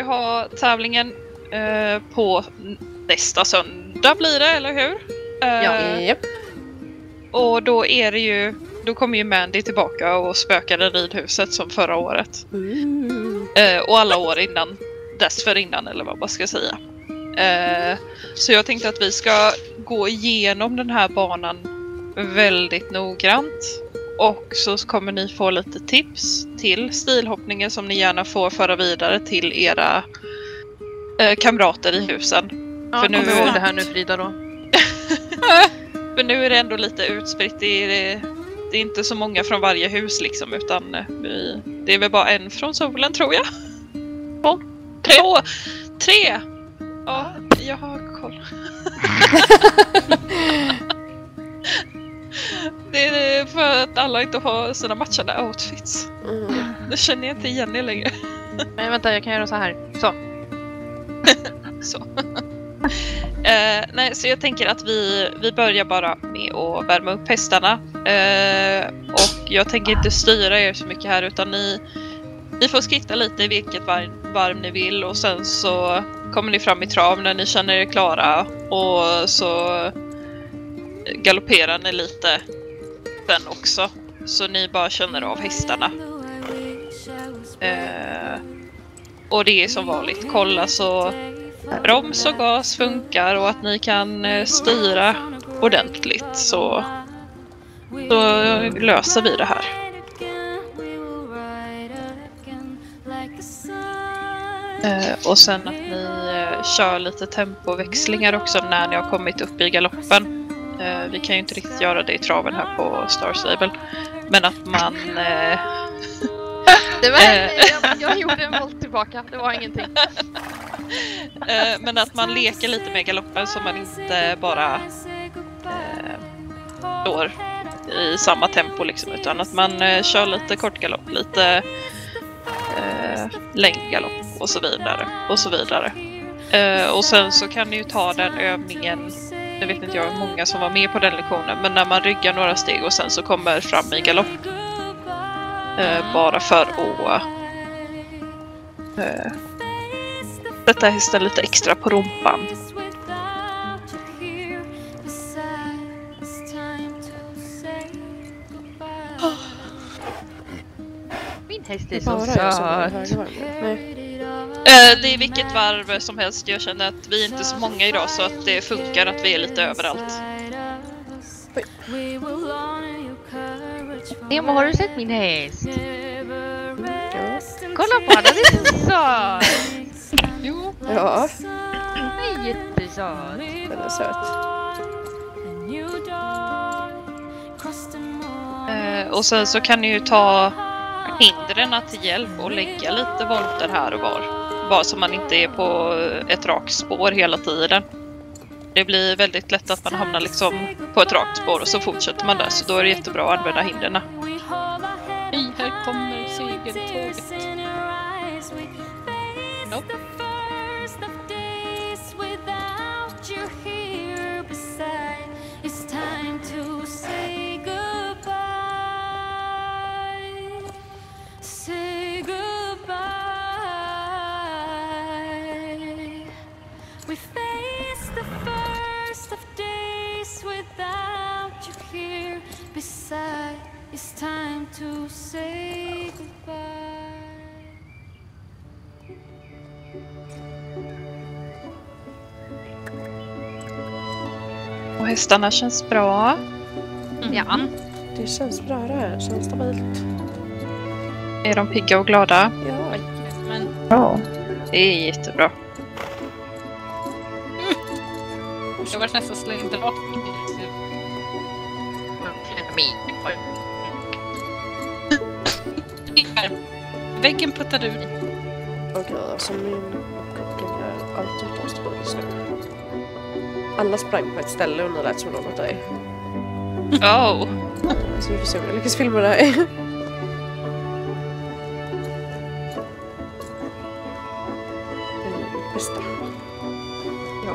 ju ha tävlingen eh, på nästa söndag blir det, eller hur? Eh, Ja. Japp. Och då är det ju, då kommer ju Mandy tillbaka och spökar i ridhuset som förra året. Ooh. Eh, och alla år innan, dessförinnan eller vad man ska säga. Eh, så jag tänkte att vi ska gå igenom den här banan väldigt noggrant. Och så kommer ni få lite tips till stilhoppningen som ni gärna får föra vidare till era eh, kamrater i husen. Ja, För nu- ihåg det här nu Frida då. För nu är det ändå lite utspritt. Det är, det är inte så många från varje hus liksom utan eh, vi, det är väl bara en från solen tror jag. Två. Tre. Två. Tre! Ja, jag har koll. för att alla inte har sina matchande outfits. Mm. Nu känner jag inte igen er längre. Nej vänta, jag kan göra så här. Så. Så. Eh, nej, så jag tänker att vi, vi börjar bara med att värma upp hästarna. Eh, och jag tänker inte styra er så mycket här utan ni, ni får skritta lite i vilket varv, varv ni vill och sen så kommer ni fram i trav när ni känner er klara och så galopperar ni lite sen också. Så ni bara känner av hästarna. Eh, och det är som vanligt, kolla så broms och gas funkar och att ni kan eh, styra ordentligt så, så löser vi det här. Eh, och sen att ni eh, kör lite tempoväxlingar också när ni har kommit upp i galoppen. Eh, vi kan ju inte riktigt göra det i traven här på Star Stable. Men att man... Eh, Det var, Eh. jag, jag gjorde en volt tillbaka, det var ingenting. men att man leker lite med galoppen så man inte bara står i samma tempo liksom utan att man eh, kör lite kort galopp, lite eh, längdgalopp och så vidare och så vidare. Eh, och sen så kan ni ju ta den övningen, jag vet inte jag hur många som var med på den lektionen, men när man ryggar några steg och sen så kommer fram i galopp. Eh, bara för att eh, sätta hästen lite extra på rumpan. Min häst är så söt. Det är vilket varv som helst. Jag känner att vi är inte så många idag så att det funkar att vi är lite överallt. Nemo, har du sett min häst? Ja. Kolla på den, den är så söt! Jo. ja, Den är jättesöt. den är söt. Eh, och sen så kan ni ju ta hindren till hjälp och lägga lite volter här och var. Bara så man inte är på ett rakt spår hela tiden. Det blir väldigt lätt att man hamnar liksom på ett rakt spår och så fortsätter man där så då är det jättebra att använda hindren. Hej, här kommer segeltåget. Nope. To say goodbye. Och hästarna känns bra. Ja. Det känns bra det här. Känns stabilt. Är de pigga och glada? Ja. Men Ja. Det är jättebra. Jag var nästan slängd rakt Väggen puttade ur. Okej, alltså min uppkoppling är allt utom stabil just nu. Alla sprang på ett ställe och ni lät som något där. Oh. Så vi får se om jag lyckas filma det här. Det bästa. Ja.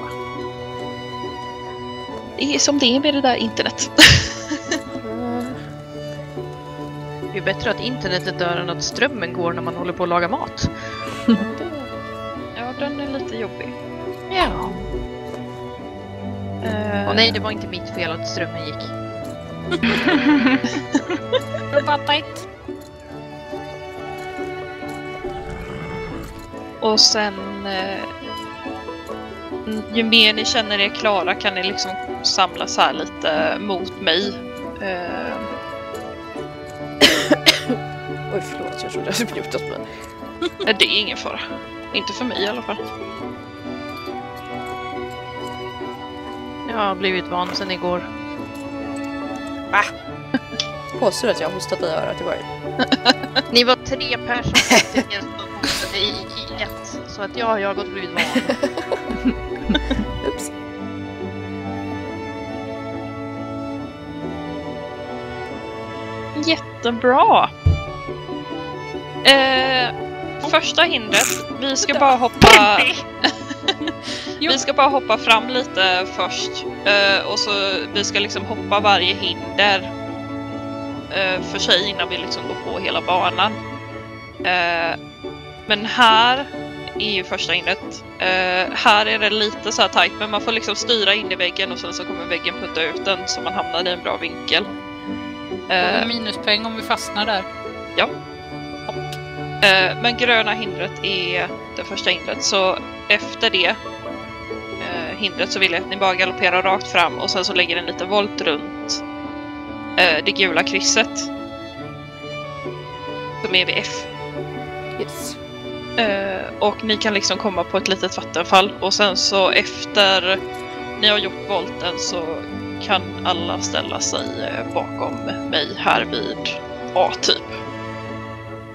Det är som det är med det där internet. Bättre att internetet dör än att strömmen går när man håller på att laga mat. det- lite jobbig. Ja. Eh, Och nej, det var inte mitt fel att strömmen gick. Robotigt. Och sen eh, ju mer ni känner er klara kan ni liksom samlas här lite mot mig. Eh, Oj, förlåt. Jag trodde jag hade mutat mig. det är ingen fara. Inte för mig i alla fall. Jag har blivit van sedan igår. Påstår du att jag har hostat i örat igår? Ni var tre personer som hostade i, ett. Så att ja, jag har gått blivit van. Oops. Jättebra! Eh, första hindret. Vi ska bara hoppa... vi ska bara hoppa fram lite först. Eh, och så vi ska liksom hoppa varje hinder eh, för sig innan vi liksom går på hela banan. Eh, men här är ju första hindret. Eh, här är det lite så här tajt men man får liksom styra in i väggen och sen så kommer väggen putta ut den så man hamnar i en bra vinkel. Eh. Minuspoäng om vi fastnar där. Eh, men gröna hindret är det första hindret, så efter det eh, hindret så vill jag att ni bara galopperar rakt fram och sen så lägger en liten volt runt eh, det gula krysset. Som är vid F. Yes. Eh, och ni kan liksom komma på ett litet vattenfall och sen så efter ni har gjort volten så kan alla ställa sig eh, bakom mig här vid A typ.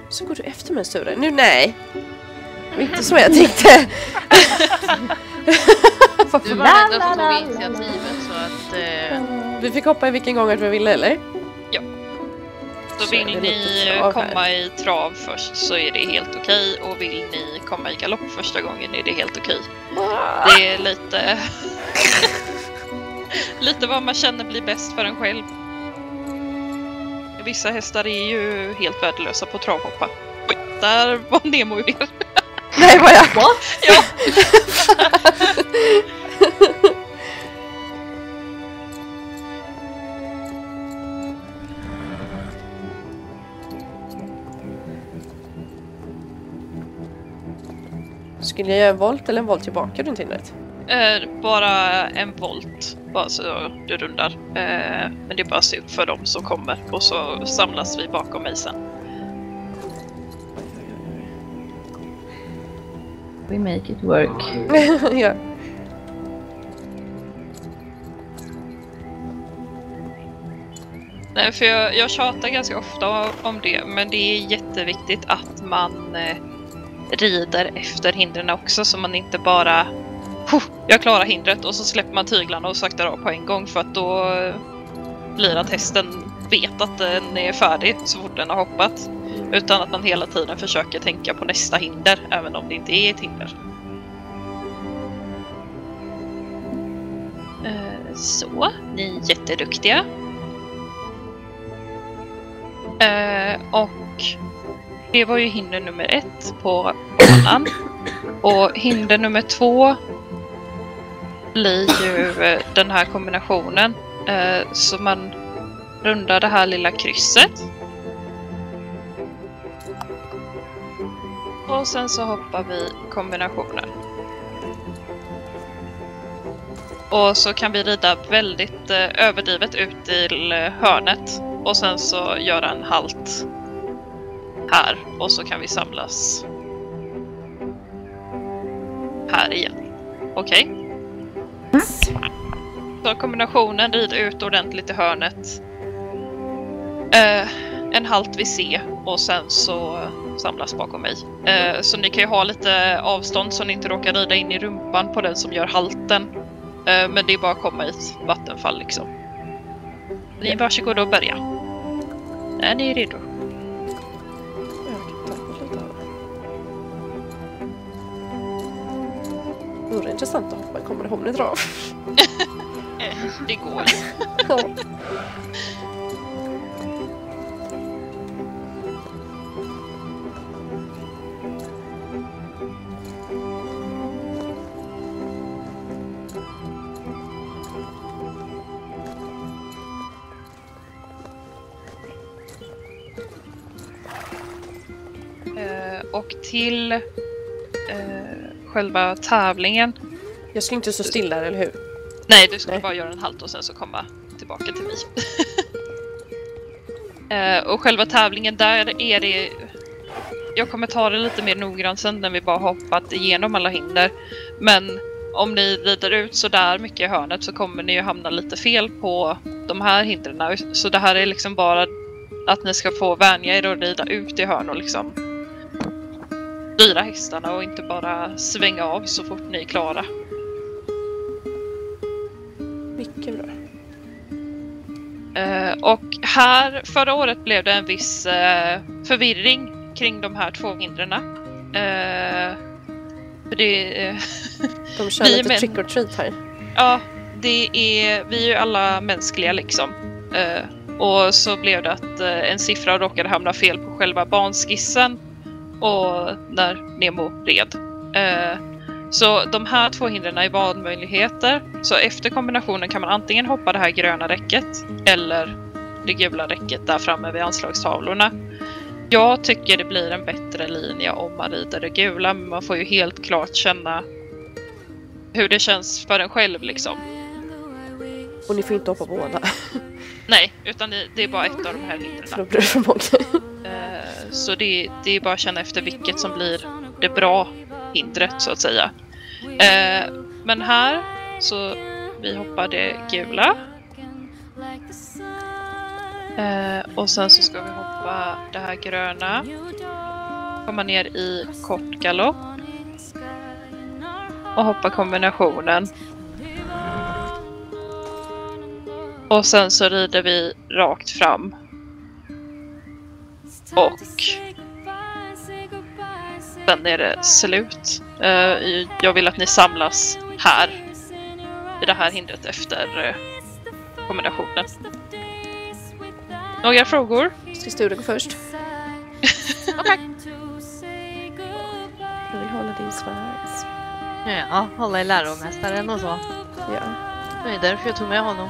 Så går du efter mig Sture? Nu nej! Det var inte så jag tänkte. Du var den enda som tog initiativet så att... Eh, Vi fick hoppa i vilken gång vi ville eller? Så Så vill ni trav här. komma i trav först så är det helt okej och vill ni komma i galopp första gången är det helt okej. Det är lite... lite vad man känner blir bäst för en själv. Vissa hästar är ju helt värdelösa på travhoppa. Oj, där var Nemo ur. Nej vad jag... Ja. Skulle jag göra en volt eller en volt tillbaka runt hindret? Eh, bara en volt, bara så du rundar. Eh, men det är bara se upp för dem som kommer och så samlas vi bakom mig sen. We make it work. ja. Nej, för jag, jag tjatar ganska ofta om det, men det är jätteviktigt att man eh, rider efter hindren också så man inte bara "Huh, jag klarar hindret och så släpper man tyglarna och saktar av på en gång för att då eh, blir att hästen vet att den är färdig så fort den har hoppat. Utan att man hela tiden försöker tänka på nästa hinder, även om det inte är ett hinder. Eh, så, ni är jätteduktiga. Eh, och det var ju hinder nummer ett på banan. Och hinder nummer två blir ju eh, den här kombinationen. Eh, så man rundar det här lilla krysset. Och sen så hoppar vi kombinationen. Och så kan vi rida väldigt eh, överdrivet ut till eh, hörnet och sen så göra en halt här och så kan vi samlas här igen. Okej? Så kombinationen rid ut ordentligt i hörnet. Eh, en halt vid C och sen så eh, samlas bakom mig. Eh, så ni kan ju ha lite avstånd så ni inte råkar rida in i rumpan på den som gör halten. Eh, men det är bara att komma i ett vattenfall liksom. Ni är varsågoda och börja. Är ni redo? vore intressant att hoppa en kombination i trav. det går. ja. Eh, till själva tävlingen. Jag skulle inte stå stilla eller hur? Nej, du skulle Nej. bara göra en halt och sen så komma tillbaka till mig. eh, och själva tävlingen där är det... Jag kommer ta det lite mer noggrant sen när vi bara hoppat igenom alla hinder. Men om ni rider ut så där mycket i hörnet så kommer ni ju hamna lite fel på de här hindren. Så det här är liksom bara att ni ska få vänja er och rida ut i hörn och liksom styra hästarna och inte bara svänga av så fort ni är klara. Mycket bra. Eh, och här, förra året blev det en viss eh, förvirring kring de här två hindren. Eh, för det, eh, De kör lite män. trick or treat här. ja, det är, vi är ju alla mänskliga liksom. Eh, och så blev det att eh, en siffra råkade hamna fel på själva banskissen och när Nemo red. Eh, så de här två hindren är valmöjligheter. Så efter kombinationen kan man antingen hoppa det här gröna räcket eller det gula räcket där framme vid anslagstavlorna. Jag tycker det blir en bättre linje om man rider det gula, men man får ju helt klart känna hur det känns för en själv liksom. Och ni får inte hoppa båda. Nej, utan det, det är bara ett av de här hindren. då för många. Eh, Så det, det är bara att känna efter vilket som blir det bra hindret så att säga. Eh, Men här så vi hoppar det gula. Eh, Och sen så ska vi hoppa det här gröna. Komma ner i kort galopp. Och hoppa kombinationen. Och sen så rider vi rakt fram. Och sen är det slut. Eh, Jag vill att ni samlas här. I det här hindret efter eh, kombinationen. Några frågor? Ska Sture gå först? Okej. Jag vill hålla din svans. Ja, hålla i läromästaren och så. Ja, Det är därför jag tog med honom.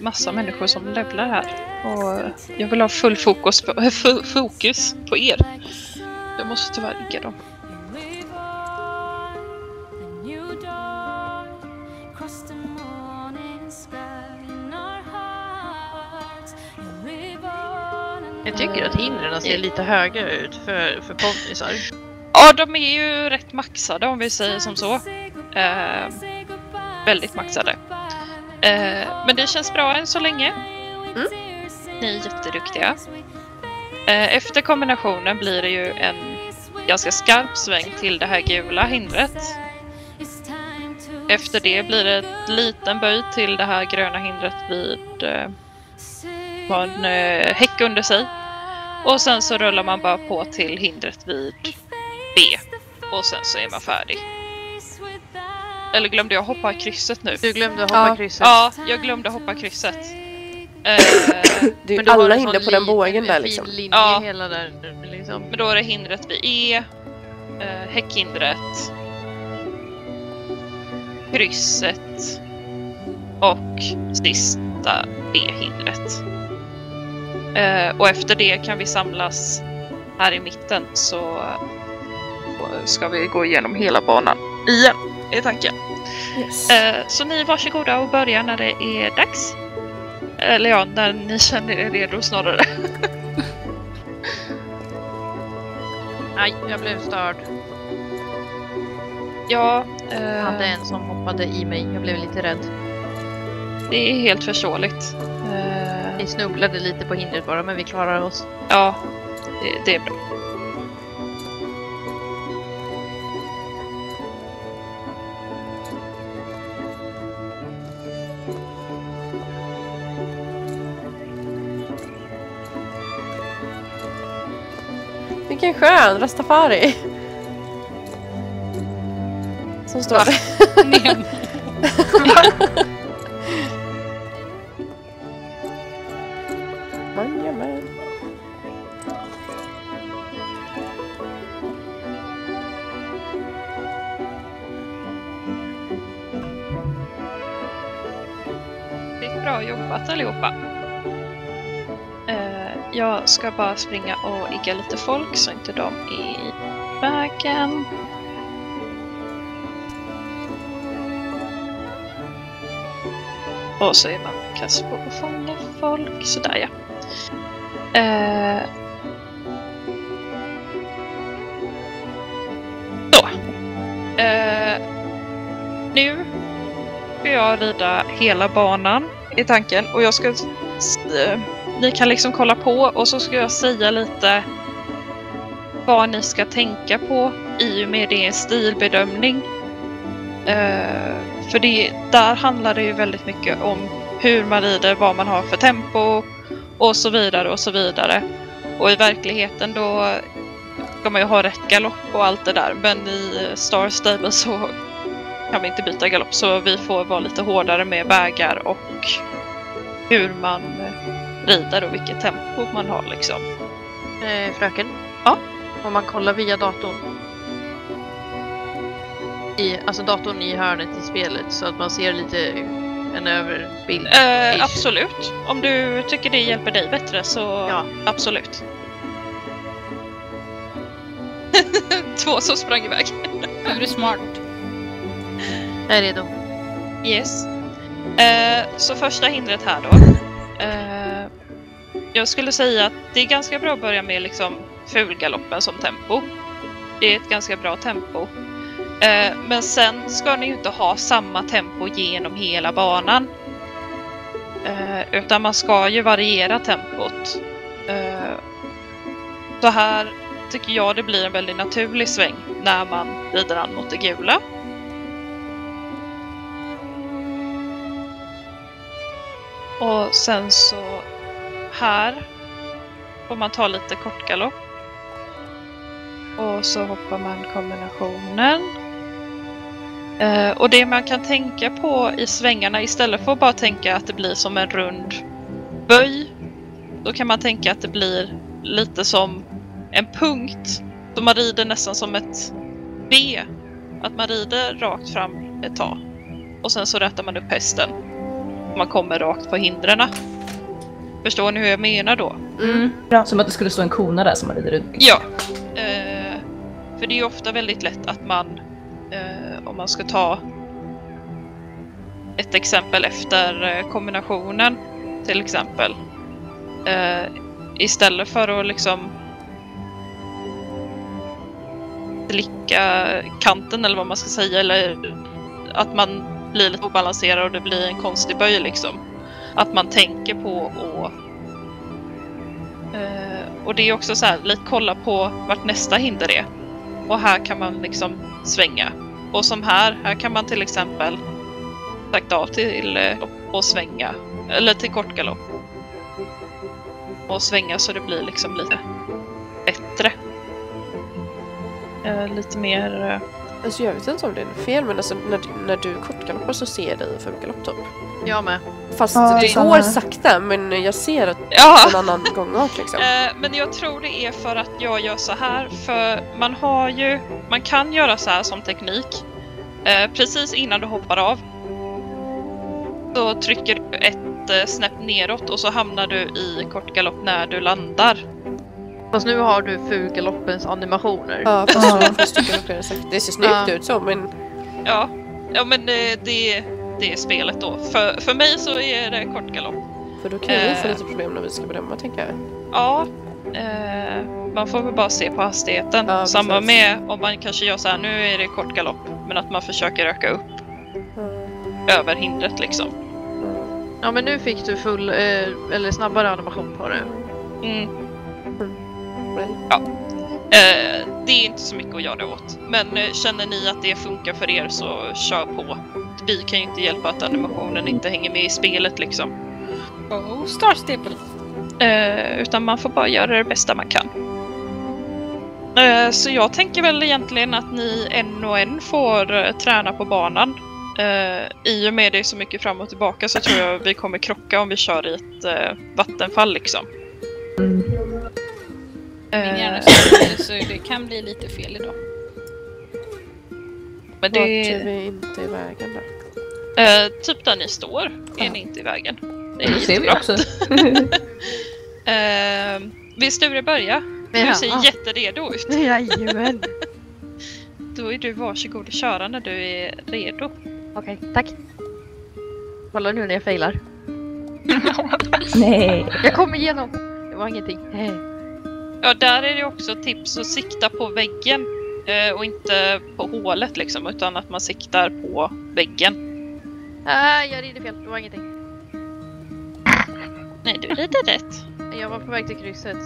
Massa människor som levlar här. Och jag vill ha full fokus på, fokus på er. Jag måste tyvärr rigga dem. Jag tycker att hindren ser lite höga ut för, för ponnysar. Ja, de är ju rätt maxade om vi säger som så. Eh, väldigt maxade. Eh, men det känns bra än så länge. Mm. Ni är jätteduktiga. Eh, efter kombinationen blir det ju en ganska skarp sväng till det här gula hindret. Efter det blir det en liten böj till det här gröna hindret vid eh, en eh, häck under sig. Och sen så rullar man bara på till hindret vid B. Och sen så är man färdig. Eller glömde jag hoppa krysset nu? Du glömde hoppa Ja. krysset. Ja, jag glömde hoppa krysset. Eh, Det är ju alla hinder på den bågen en där liksom. linje Ja. hela där liksom. men då är det hindret vid E. Eh, häckhindret. Krysset. Och sista B-hindret. Eh, och efter det kan vi samlas här i mitten så ska vi gå igenom hela banan igen, är tanken. Yes. Eh, så ni varsågoda och börja när det är dags. Eller ja, när ni känner er redo snarare. Nej, jag blev störd. Ja, Jag eh, hade en som hoppade i mig. Jag blev lite rädd. det är helt förståeligt. Eh, Vi snubblade lite på hindret bara, men vi klarar oss. ja, det, det är bra. Vilken skön rastafari. Som står där. jag ska bara springa och igga lite folk så inte de är i vägen. Och så är man kass på att fånga folk. Sådär ja. Eh, så. Eh, nu ska jag rida hela banan i tanken och jag ska... Eh, ni kan liksom kolla på och så ska jag säga lite vad ni ska tänka på i och med det stilbedömning. Uh, för det, där handlar det ju väldigt mycket om hur man rider, vad man har för tempo och så vidare och så vidare. Och i verkligheten då ska man ju ha rätt galopp och allt det där men i Star Stable så kan vi inte byta galopp så vi får vara lite hårdare med vägar och hur man rider och vilket tempo man har liksom. Eh, fröken? Ja? Om man kollar via datorn. I, alltså datorn i hörnet i spelet så att man ser lite en överbild. Eh, absolut. Om du tycker det hjälper dig bättre så Ja. absolut. Två som sprang iväg. Nu är smart. Jag är redo. Yes. Eh, så första hindret här då. Eh, jag skulle säga att det är ganska bra att börja med liksom fulgaloppen som tempo. Det är ett ganska bra tempo. Eh, men sen ska ni ju inte ha samma tempo genom hela banan. Eh, utan man ska ju variera tempot. Eh, så här tycker jag det blir en väldigt naturlig sväng när man rider an mot det gula. Och sen så här får man ta lite kortgalopp. Och så hoppar man kombinationen. Eh, och det man kan tänka på i svängarna istället för att bara tänka att det blir som en rund böj. Då kan man tänka att det blir lite som en punkt. Så man rider nästan som ett B. Att man rider rakt fram ett tag. Och sen så rättar man upp hästen man kommer rakt på hindren. Förstår ni hur jag menar då? Mm. Som att det skulle stå en kona där som man rider runt. Ja. Eh, för det är ju ofta väldigt lätt att man, eh, om man ska ta ett exempel efter eh, kombinationen till exempel. Eh, istället för att liksom slicka kanten eller vad man ska säga eller att man blir lite obalanserad och det blir en konstig böj liksom. Att man tänker på och eh, och det är också så här, lite kolla på vart nästa hinder är. Och här kan man liksom svänga. Och som här, här kan man till exempel sakta av till eh, och svänga. Eller till kortgalopp. Och svänga så det blir liksom lite bättre. Eh, lite mer... Eh, alltså jag vet inte om det är fel men alltså när, du- när du kortgaloppar så ser jag dig i fulgalopp typ. Jag med. Fast Ja, det går sakta men jag ser att Ja! en annan gångart liksom. Eh, men jag tror det är för att jag gör så här, för man har ju, man kan göra så här som teknik. Eh, precis innan du hoppar av. Så trycker du ett eh, snäpp neråt och så hamnar du i kortgalopp när du landar. Fast nu har du fulgaloppens animationer. Ja fast fast du kan det sakta. Det ser snyggt Ja. ut så men Ja, ja men eh, det, det är spelet då. För, för mig så är det kortgalopp. för då kan ju vi få Eh. lite problem när vi ska bedöma tänker jag. Ja, eh, man får väl bara se på hastigheten. Ja, Samma precis. med om man kanske gör så här, nu är det kortgalopp, men att man försöker öka upp Mm. över hindret liksom. Mm. Ja men nu fick du full, eh, eller snabbare animation på det. Mm. Right. Eh, det är inte så mycket att göra åt. Men känner ni att det funkar för er så kör på. Vi kan ju inte hjälpa att animationen inte hänger med i spelet liksom. Oh, Star Stable. Eh, utan man får bara göra det bästa man kan. Eh, Så jag tänker väl egentligen att ni en och en får eh, träna på banan. Eh, I och med det är så mycket fram och tillbaka så tror jag vi kommer krocka om vi kör i ett eh, vattenfall liksom. Mm. Min hjärna Eh, så det kan bli lite fel idag. Men Vart det är är vi inte i vägen då? Eh, typ där ni står är Ja. ni inte i vägen. Det är ser vi också. Eh, vill Sture börja? Du Ja. ser jätteredo ut. Jajamän. Då är du varsågod att köra när du är redo. Okej, tack. Kolla nu när jag failar. Nej. Jag kom igenom. Det var ingenting. Ja, där är det också tips att sikta på väggen eh, och inte på hålet liksom, utan att man siktar på väggen. Ah, jag rider fel. Det var ingenting. Nej, du rider rätt. Jag var på väg till krysset.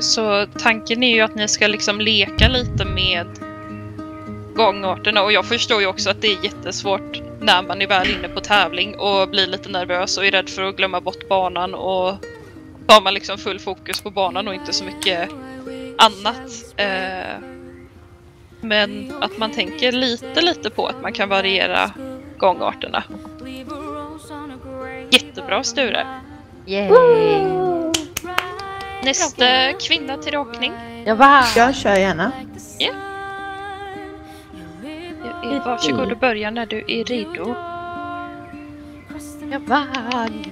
Så tanken är ju att ni ska liksom leka lite med gångarterna och jag förstår ju också att det är jättesvårt när man är väl inne på tävling och blir lite nervös och är rädd för att glömma bort banan och har man liksom full fokus på banan och inte så mycket annat. Eh, men att man tänker lite lite på att man kan variera gångarterna. Jättebra Sture! Yay! Nästa kvinna till rakning. Jag vann! Jag kör gärna. Varsågod och börja när du är redo. Jag vann!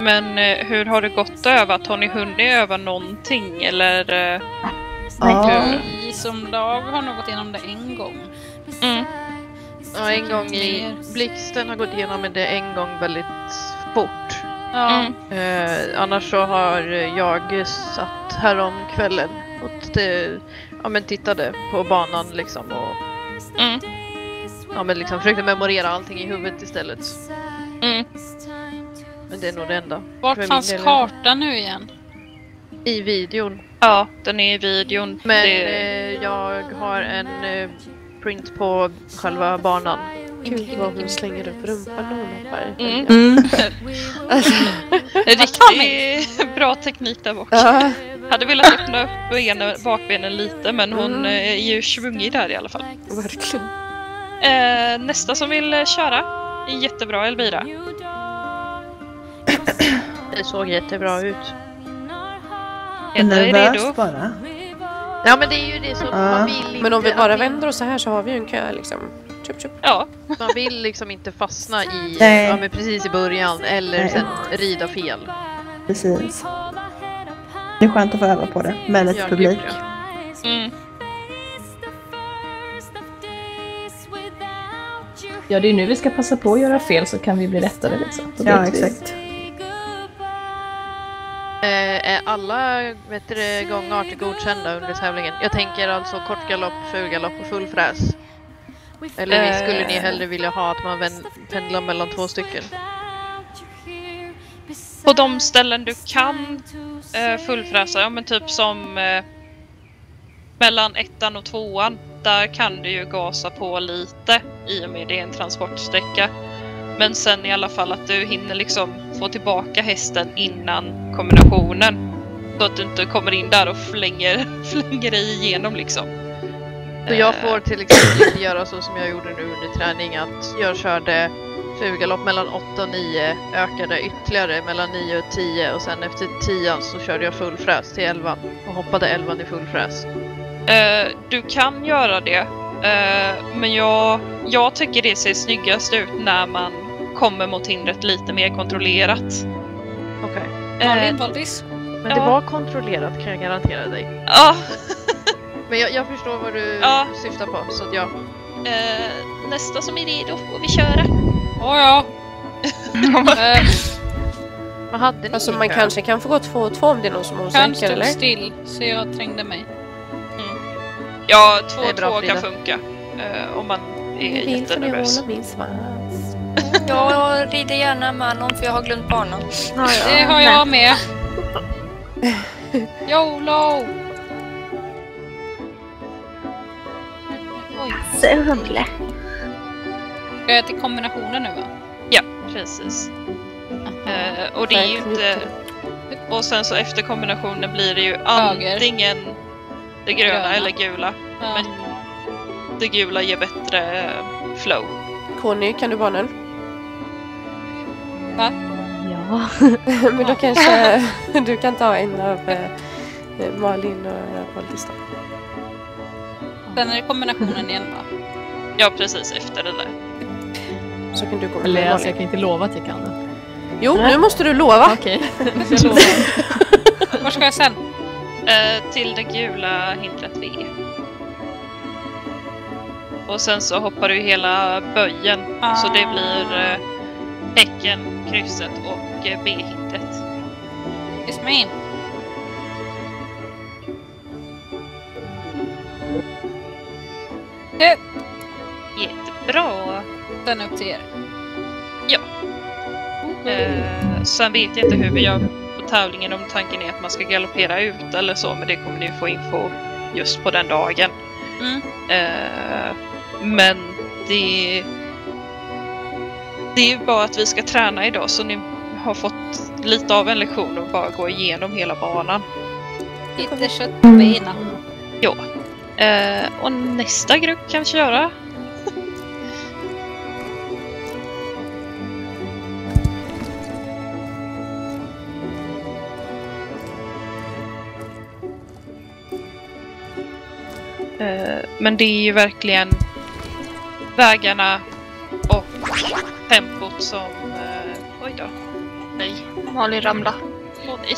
Men eh, hur har det gått övat? Har ni hunnit öva någonting eller? eh, Ja. Som lag har nog gått igenom det en gång. Mm. Ja, en gång i blixten har gått igenom det en gång väldigt fort. Ja, Mm. Eh, annars så har jag satt här om kvällen och ja, men tittade på banan liksom och Mm. ja, men liksom försökte memorera allting i huvudet istället. Mm. Men det är nog det enda. vart fanns kartan nu igen? I videon. Ja, den är i videon. Men Det, eh, jag har en eh, print på själva banan. Gud vad hon slänger upp rumpan när hon hoppar. Mm. Mm. riktigt bra teknik där bak. Ja, Hade velat öppna upp benen, bakbenen lite men hon Mm. eh, är ju svungig där i alla fall. verkligen. Eh, nästa som vill eh, köra är jättebra Elvira. Det såg jättebra ut. Är nervös redo. bara. Ja men det är ju det som Ja. man vill inte. Men om vi bara vi- vänder oss så här så har vi ju en kö liksom. Chup, chup. Ja, Man vill liksom inte fastna i, Nej. ja men precis i början eller Nej. sen rida fel. Precis. Det är skönt att få öva på det med lite Ja, publik. gud, ja. mm. Ja, det är nu vi ska passa på att göra fel så kan vi bli rättade liksom. Ja, exakt. Eh, är alla vet du, gångarter godkända under tävlingen? Jag tänker alltså kort galopp, full galopp och full fräs. Eller Eh. skulle ni hellre vilja ha att man pendlar mellan två stycken? På de ställen du kan eh, fullfräsa, ja men typ som eh, mellan ettan och tvåan, där kan du ju gasa på lite i och med det är en transportsträcka. Men sen i alla fall att du hinner liksom få tillbaka hästen innan kombinationen. Så att du inte kommer in där och flänger, flänger dig igenom liksom. Så jag Eh, får till exempel inte göra så som jag gjorde nu under träning att jag körde fulgalopp mellan 8 och 9, ökade ytterligare mellan 9 och 10 och sen efter 10 så körde jag full fräs till 11 och hoppade 11 i full fräs. Eh, du kan göra det, eh, men jag, jag tycker det ser snyggast ut när man kommer mot hindret lite mer kontrollerat. Okej. Eh, Malin Valdis? Men det Ja. var kontrollerat kan jag garantera dig. Ja, Men jag, jag förstår vad du Ja. syftar på så att jag... eh, nästa som är redo får vi köra. Åh ja. Eh, Vad hade ni Alltså man kanske kan få gå två och två om det är någon som är osäker stod eller? still, så jag trängde mig. Ja, två och bra, två kan funka. eh, om man är jättenervös. min svans. Jag rider gärna Manon för jag har glömt banan. Det har jag med. YOLO! Oj, Så humle. ska jag till kombinationen nu va? Ja, precis. Eh, och det är ju inte... Och sen så efter kombinationen blir det ju antingen det gröna, Gröna. eller gula. Ja. Men det gula ger bättre flow. Conny, kan du barnen? Ja. Men då kanske du kan ta en av eh, Malin och jag på listan. Sen är det kombinationen igen va? Ja, precis efter det där. Så kan du gå med Eller alltså, jag kan inte lova att jag kan det. Jo, nu måste du lova! Okej. Lovar. Var ska jag sen? Eh, till det gula hindret V. Och sen så hoppar du hela böjen. Så det blir eh, häcken, krysset och eh, B-hindret. Kiss me in. Eh, Jättebra! Den upp till er. Eh, sen vet jag inte hur vi gör på tävlingen om tanken är att man ska galoppera ut eller så, men det kommer ni få info just på den dagen. Mm. Eh, men det, det är bara att vi ska träna idag så ni har fått lite av en lektion och bara gå igenom hela banan. Lite kött på benen. Ja. Eh, och nästa grupp kan vi köra. Eh, men det är ju verkligen vägarna och tempot som... Eh, oj då. Nej. Malin ramla. Åh nej.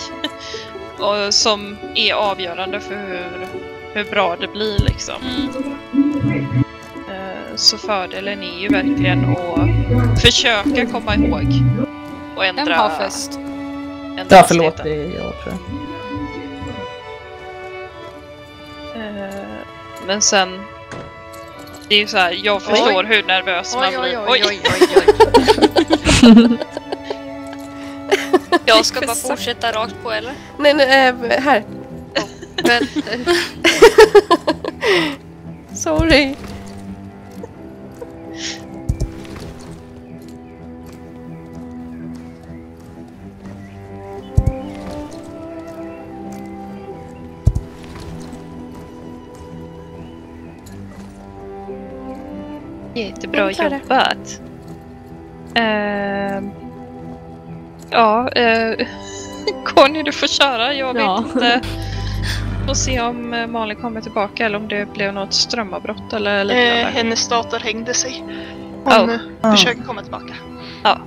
och som är avgörande för hur, hur bra det blir liksom. Mm. Eh, Så fördelen är ju verkligen att försöka komma ihåg och ändra, Vem har först? ändra Ja, förlåt. Det är jag tror jag. Eh, Men sen, det är ju så här, jag förstår hur nervös man Oj, oj, blir. oj, oj, oj, oj. Jag ska bara fortsätta rakt på eller? Nej, nej, eh, här. Vänta. Sorry. Jättebra jobbat. Ehm, ja, uh, Conny du får köra. Jag vet Ja. inte. Får se om eh, Malin kommer tillbaka eller om det blev något strömavbrott eller Eh, liknande. hennes dator hängde sig. Hon Oh. eh, Ja. försöker komma tillbaka. Ja.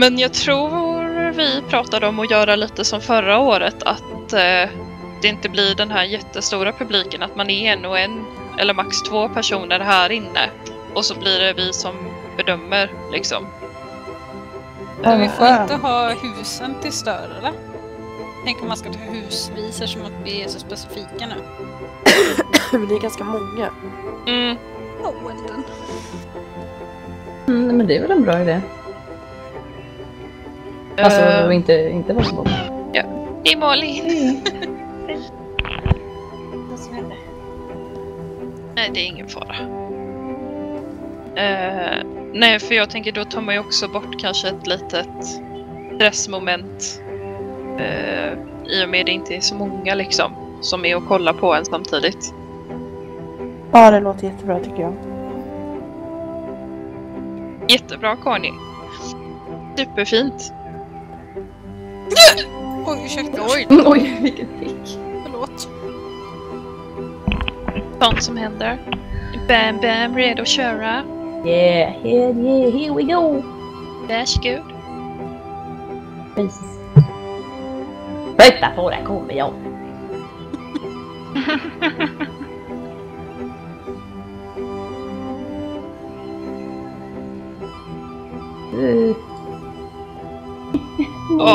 Men jag tror vi pratade om att göra lite som förra året, att eh, det inte blir den här jättestora publiken, att man är en och en eller max två personer här inne. Och så blir det vi som bedömer liksom. Ja, vi får skönt. inte ha husen till större eller? Tänk om man ska ta husvisor som att vi är så specifika nu. Men det är ganska många. Mm. Oh. Mm, men det är väl en bra idé. Alltså, Eh, och inte, inte vara så bra. Hej Malin! Nej, det är ingen fara. Eh, nej, för jag tänker då tar man ju också bort kanske ett litet stressmoment. Uh, I och med det inte är så många liksom som är och kollar på en samtidigt. Ja, det låter jättebra tycker jag. Jättebra Conny! Superfint! Oj, ursäkta. Oj, oj, vilken pick. Förlåt. Sånt som händer. Bam, bam, redo att köra. Yeah, yeah, yeah, here we go! Varsågod. Precis. Flytta på dig kommer jag.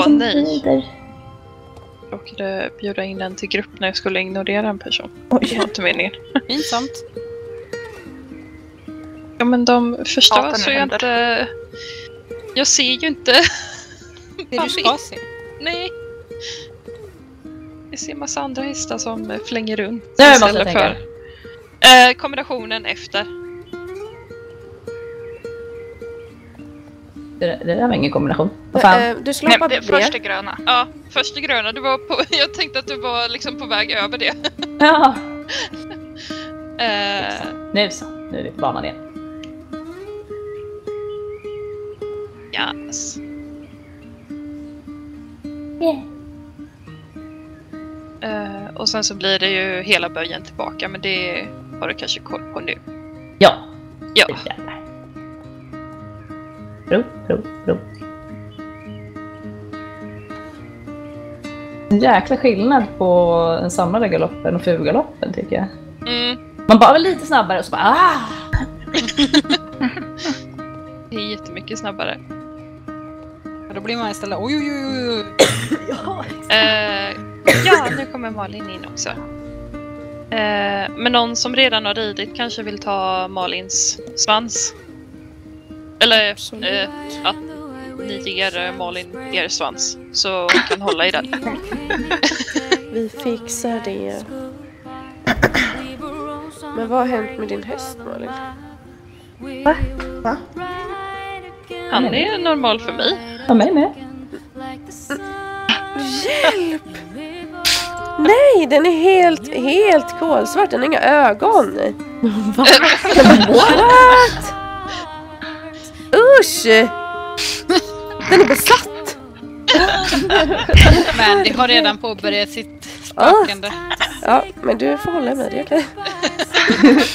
Åh, nej. Lider. Jag råkade bjuda in en till grupp när jag skulle ignorera en person. Det Oj. var inte meningen. Pinsamt. Ja men de förstör så jag det inte... Jag ser ju inte. Det du ska se. Nej. Jag ser massa andra hästar som flänger runt. Det istället för. Eh, kombinationen efter. Det, det där var ingen kombination. Vad fan? Eh, Du slår Nej, bara det första gröna. Ja, första gröna. Du var på, jag tänkte att du var liksom på väg över det. Ja. Eh, Nu så, nu är vi på banan igen. yes. Eh, och sen så blir det ju hela böjen tillbaka men det har du kanske koll på nu. Ja. Ja. Ro, ro, ro. En jäkla skillnad på den samlade galoppen och fugaloppen tycker jag. Mm, Man bara var lite snabbare och så bara ah! det är jättemycket snabbare. Ja, Då blir man istället oj oj oj oj. Eh, ja, nu kommer Malin in också. Eh, men någon som redan har ridit kanske vill ta Malins svans? Eller eh, att ni ger eh, Malin er svans så hon kan hålla i den. Vi fixar det. Men vad har hänt med din häst Malin? Va? Va? Han är normal för mig. Ja, mig med. Hjälp! Nej, den är helt, helt kolsvart. Den har inga ögon. What? Usch! Den är besatt! Men det har redan påbörjat sitt Ah. spökande. Ja, men du får hålla det är okej.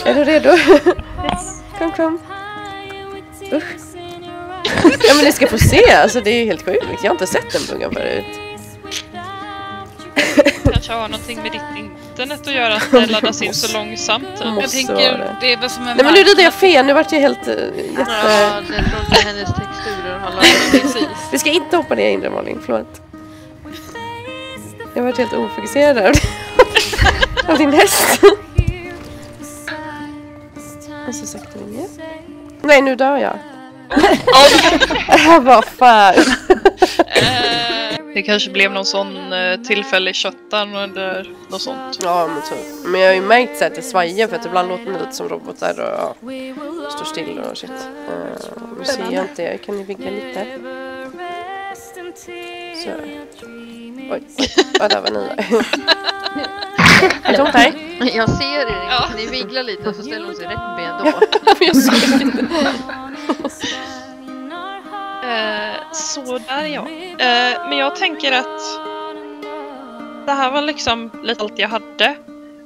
är du redo? Kom, kom. Usch. Ja men ni ska få se, alltså det är helt sjukt. Jag har inte sett den bungan förut. Kanske har någonting med ditt internet att göra att det laddas in så långsamt. Typ. Jag tänker, det. det är väl som en Nej men nu rider jag fel, nu vart jag helt uh, jätte... Ja, jag tror inte hennes texturer har Precis. Vi ska inte hoppa ner inre Malin, förlåt. Jag vart helt ofokuserad där. Av din häst. Och så sakta ner. Nej, nu dör jag. Vad fan. Det kanske blev någon sån eh, tillfällig köttan eller något sånt. Ja, men, så. men jag har ju märkt så att det svajar för att ibland låter det lite som robotar och ja, står still och shit. Uh, nu ser jag inte, jag kan ju vigga lite. Så. Oj, ja, där var ni. Är det här? Jag ser er, Ja. ni vigglar lite och så ställer hon sig rätt med då. Jag ser inte. Eh, ja. Eh, men jag tänker att det här var liksom lite allt jag hade.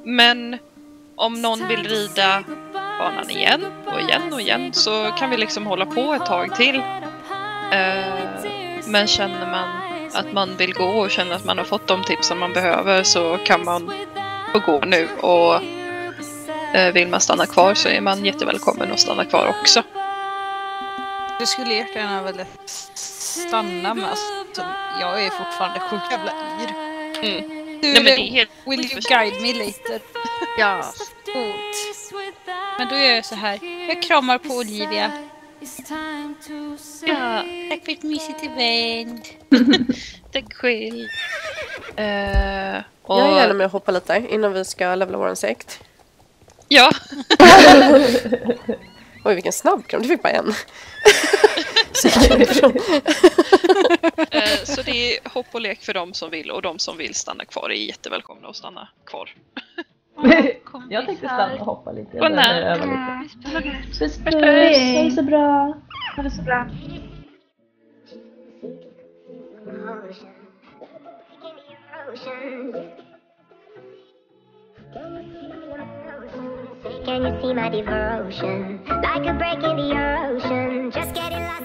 Men om någon vill rida banan igen och igen och igen så kan vi liksom hålla på ett tag till. Eh, men känner man att man vill gå och känner att man har fått de tipsen man behöver så kan man få gå nu. Och eh, vill man stanna kvar så är man jättevälkommen att stanna kvar också. Du skulle jättegärna vilja stanna med alltså, jag är fortfarande sjukt jävla yr. Mm. Du, Nej, men det är helt will you guide me later? Ja, God. Men då gör jag så här. Jag kramar på Olivia. Ja, Tack för ett mysigt event. tack själv. Eh, och, Jag är gärna med att hoppa lite innan vi ska levla våran sekt. Ja, Oj, vilken snabb kram. Du fick bara en. eh, så det är hopp och lek för de som vill och de som vill stanna kvar är jättevälkomna att stanna kvar. jag tänkte stanna och hoppa lite. Jag nej. öva lite. Mm, Puss puss! Ha det så bra! Ha det så bra. Can you see my devotion? Like a break in the ocean. Just getting lost